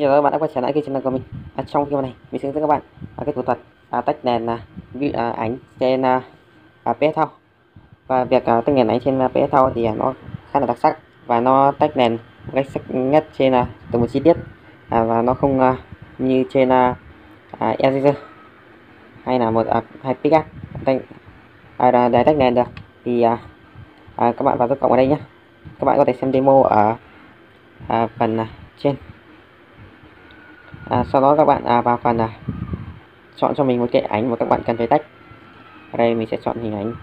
Xin chào các bạn đã quay trở lại kênh channel của mình. À, trong video này mình sẽ hướng dẫn các bạn à, cái thủ thuật à, tách đèn à, vị, à, ảnh trên à, à, PS thao. Và việc à, tách đèn ảnh trên à, PS thao thì à, nó khá là đặc sắc và nó tách đèn một cách sắc nhất trên à, từng một chi tiết à, và nó không à, như trên à, à, Eraser hay là một à, hay pickaxe tách à, để- tách đèn được thì à, à, các bạn vào dấu cộng ở đây nhé các bạn có thể xem demo ở à, phần à, trên à, sau đó các bạn à, vào phần à, chọn cho mình một cái ảnh mà các bạn cần phải tách. Ở đây mình sẽ chọn hình ảnh.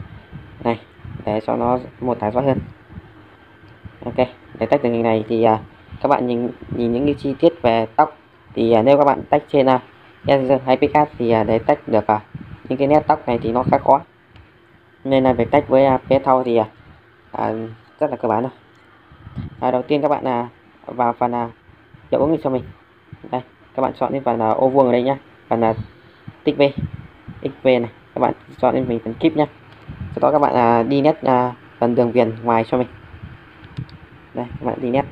Này để cho nó một tả rõ hơn. Ok để tách được hình này thì à, các bạn nhìn nhìn những cái chi tiết về tóc. Thì à, nếu các bạn tách trên à, Enzer hay Picard thì à, để tách được à, những cái nét tóc này thì nó khá khó. Nên là việc tách với à, PS Thau thì à, à, rất là cơ bản thôi. À, đầu tiên các bạn à, vào phần à, hiệu ứng cho mình. Đây các bạn chọn lên phần là ô vuông ở đây nhá. Phần là tích v xv này. Các bạn chọn lên mình phần kíp nhá. Sau đó các bạn à, đi nét à, phần đường viền ngoài cho mình. Đây các bạn đi nét.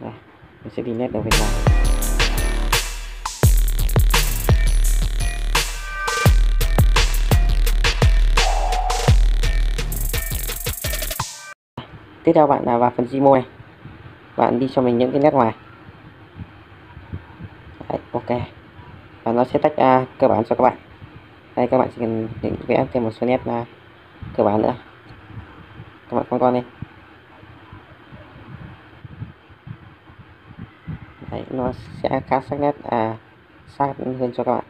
Đây, mình sẽ đi nét đường viền ngoài tiếp theo bạn là vào phần Gmo này bạn đi cho mình những cái nét ngoài. Đấy, ok. Và nó sẽ tách uh, cơ bản cho các bạn. Đây các bạn chỉ cần định vẽ thêm một số nét uh, cơ bản nữa. Các bạn con con đi. Đấy, nó sẽ khá sắc nét à, sát hơn cho các bạn.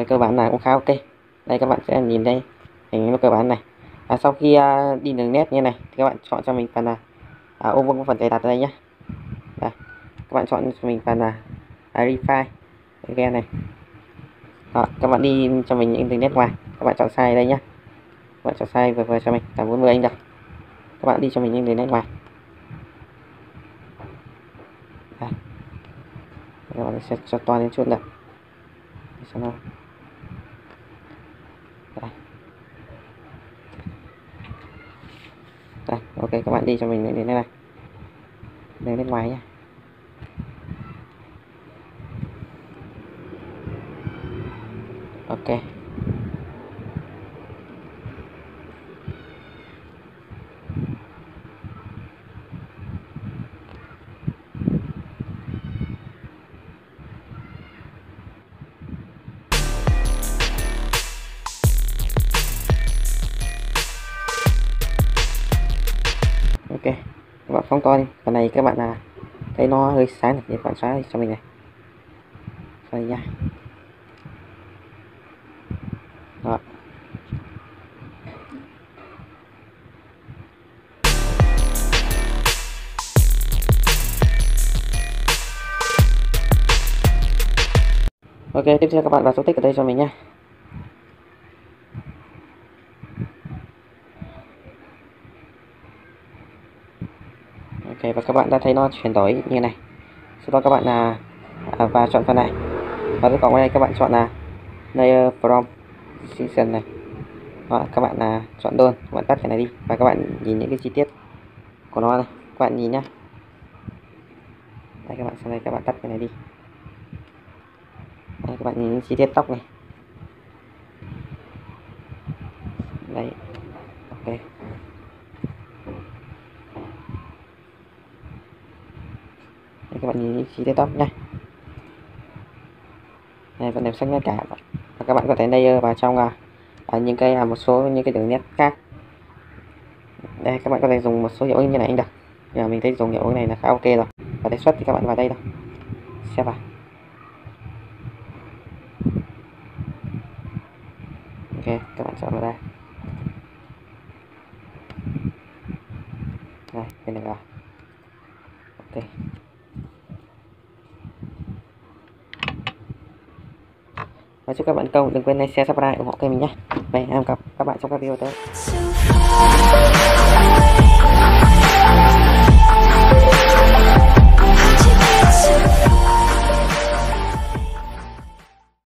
Về cơ bản là cũng khá ok. Đây các bạn sẽ nhìn đây hình cơ bản này. À, sau khi à, đi đường nét như này thì các bạn chọn cho mình phần là à, ô vuông có phần dày đặt ở đây nhé đây. các bạn chọn cho mình phần là à, à refine cái này. Đó, các bạn đi cho mình những đường nét ngoài các bạn chọn sai đây nhé các bạn chọn sai vừa vừa cho mình là 40 anh được các bạn đi cho mình những đường nét ngoài. Đây. các bạn sẽ cho toàn lên chút được cho nó đây. đây ok, các bạn đi cho mình đến đây này. Đến bên ngoài nhé ok ok. Phóng to đi. Phần này các bạn là thấy nó hơi sáng thì bạn xóa cho mình này. Đây nha. Đó. Ok, tiếp theo các bạn vào số tích ở đây cho mình nhé ok và các bạn đã thấy nó chuyển đổi như này. Sau đó các bạn là à, và chọn phần này. Và lúc còn đây các bạn chọn là layer from season này. Đó, các bạn là chọn đơn các bạn tắt cái này đi. Và các bạn nhìn những cái chi tiết của nó này. Các bạn nhìn nhá. Đây các bạn sau đây các bạn tắt cái này đi. Đây các bạn nhìn những chi tiết tóc này. Đây ok đây các bạn nhìn những tóc nha. Đây này vẫn đẹp sắc nét cả. Và các bạn có thể layer vào trong à, à, những cái à, một số những cái đường nét khác. Đây các bạn có thể dùng một số hiệu ứng như này anh được nhưng mà mình thấy dùng hiệu ứng này là khá ok rồi. Và đề xuất thì các bạn vào đây thôi. Xem vào. Ok các bạn chọn vào đây. Đây bên này vào. Ok. Và chúc các bạn công đừng quên like, share, subscribe, ủng hộ kênh mình nhé. Vậy em gặp các bạn trong các video tới.